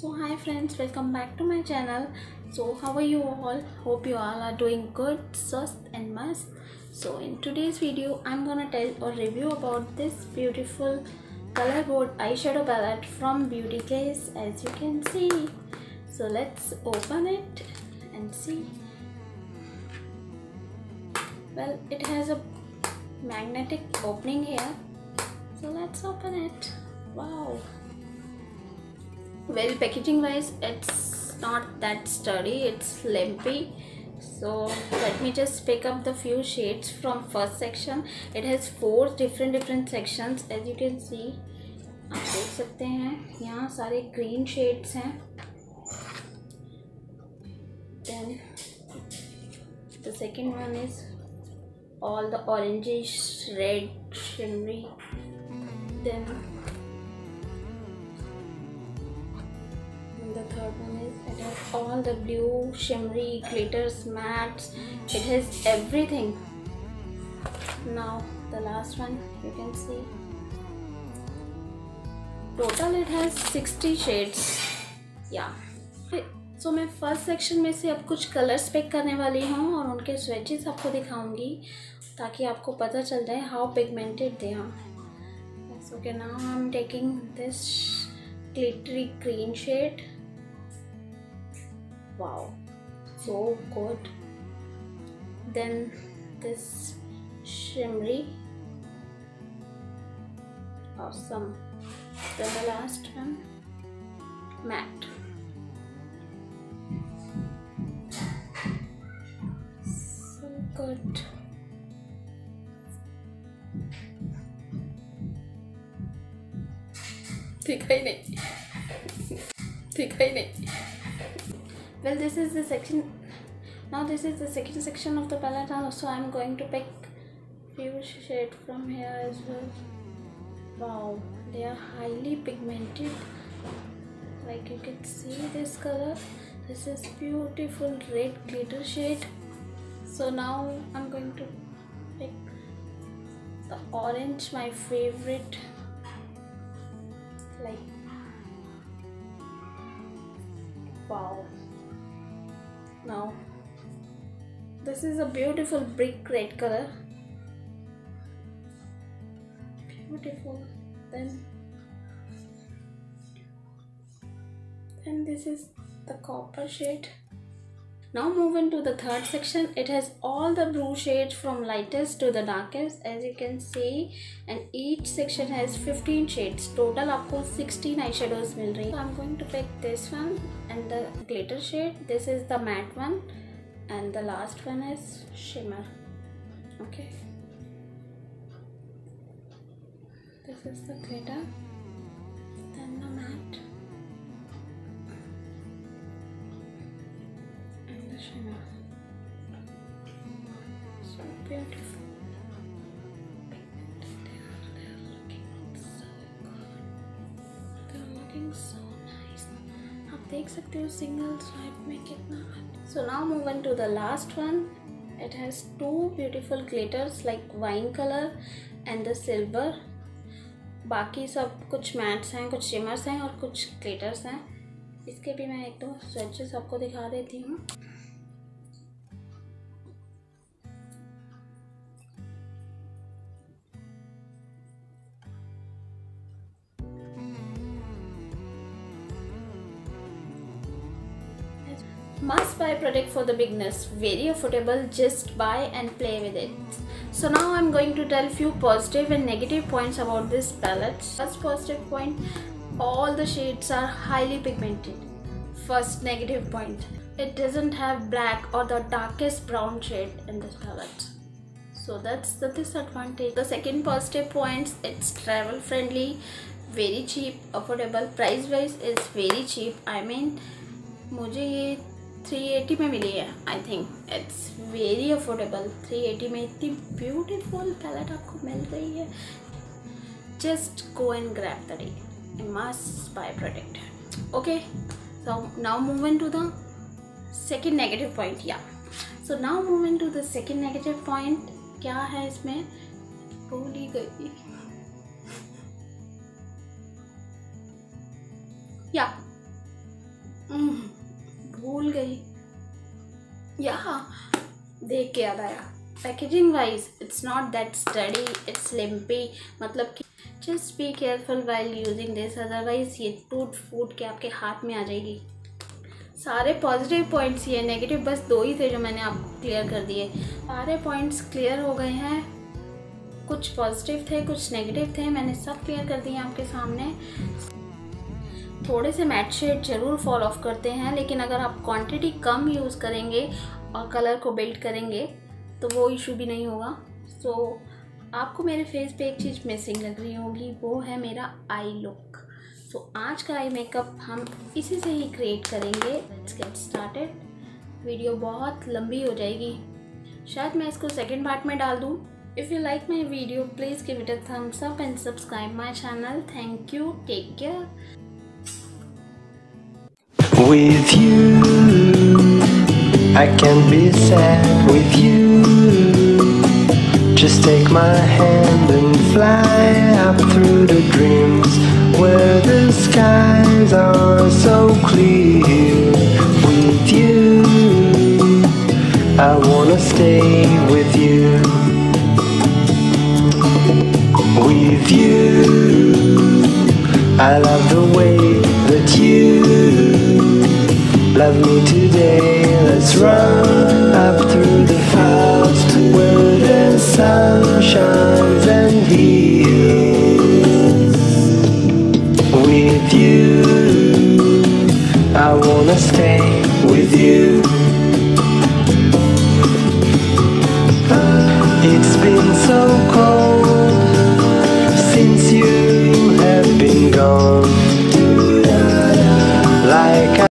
so hi friends welcome back to my channel. So how are you all? Hope you all are doing good swast and mast so in today's video i'm gonna tell or review about this beautiful color board eyeshadow palette from Beauty Glazed as you can see. So let's open it and see. Well it has a magnetic opening here. So let's open it. Wow well packaging wise it's not that sturdy it's lumpy so let me just pick up the few shades from first section it has four different different sections as you can see आप देख सकते हैं यहाँ सारे green shades हैं then the second one is all the orangish red shimmery then third one is it has all the blue shimmery glitters mattes it has everything now the last one you can see total it has 60 shades yeah so so, मैं first section में से अब कुछ colours pick करने वाली हूँ और उनके स्वेचेस आपको दिखाऊँगी ताकि आपको पता चल जाए how pigmented they are okay now I am taking this glittery green shade wow so good then this shimmery awesome then the last one matte so good दिखा ही नहीं दिखा ही नहीं well this is the section now this is the second section of the palette so i'm going to pick few shade from here as well. Wow they are highly pigmented. Like you can see this color this is beautiful red glitter shade. So now i'm going to pick the orange my favorite. Like wow now this is a beautiful brick red color. Beautiful. Then then this is the copper shade now moving to the third section it has all the blue shades from lightest to the darkest as you can see and each section has 15 shades total आपको 16 eyeshadows मिल रही so I'm going to pick this one and the glitter shade this is the matte one and the last one is shimmer okay this is the glitter So beautiful they looking so good they're looking so nice आप देख सकते हो single swipe में कितना so now moving to the last one it has two beautiful glitters like wine color and the silver बाकी सब कुछ mats हैं कुछ शिमर्स हैं और कुछ ग्लिटर्स हैं इसके भी मैं एक दो स्वेचेस आपको दिखा देती हूँ must buy product for the beginners very affordable just buy and play with it so now i'm going to tell few positive and negative points about this palette first positive point all the shades are highly pigmented first negative point it doesn't have black or the darkest brown shade in this palette so that's the disadvantage the second positive points it's travel friendly very cheap affordable price wise is very cheap i mean मुझे ये 380 में मिली है I think it's very affordable 380 में इतनी beautiful palette आपको मिल रही है. Just go and grab the day must buy product okay so now move in to the second negative point या so now move in to the second negative point क्या है इसमें? भूल ही गई. या या देख के याद आया। Packaging wise it's not that sturdy it's flimsy मतलब कि just be careful while using this otherwise ये टूट फूट के आपके हाथ में आ जाएगी। सारे पॉजिटिव पॉइंट्स ये नेगेटिव बस दो ही थे जो मैंने आपको क्लियर कर दिए। सारे पॉइंट्स क्लियर हो गए हैं। कुछ पॉजिटिव थे, कुछ नेगेटिव थे, मैंने सब क्लियर कर दिए आपके सामने। थोड़े से मैट शेड ज़रूर फॉल ऑफ़ करते हैं लेकिन अगर आप क्वांटिटी कम यूज़ करेंगे और कलर को बिल्ड करेंगे तो वो इशू भी नहीं होगा सो so, आपको मेरे फेस पे एक चीज़ मिसिंग लग रही होगी वो है मेरा आई लुक सो आज का आई मेकअप हम इसी से ही क्रिएट करेंगे लेट्स गेट स्टार्टेड वीडियो बहुत लंबी हो जाएगी शायद मैं इसको सेकेंड पार्ट में डाल दूँ If you like my video, please give it a thumbs up and subscribe my channel. Thank you. Take care. With you, I can be sad with you. Just take my hand and fly up through the dreams where the skies are so clear. With you, I wanna stay with you. With you, I love the way love me today. Let's run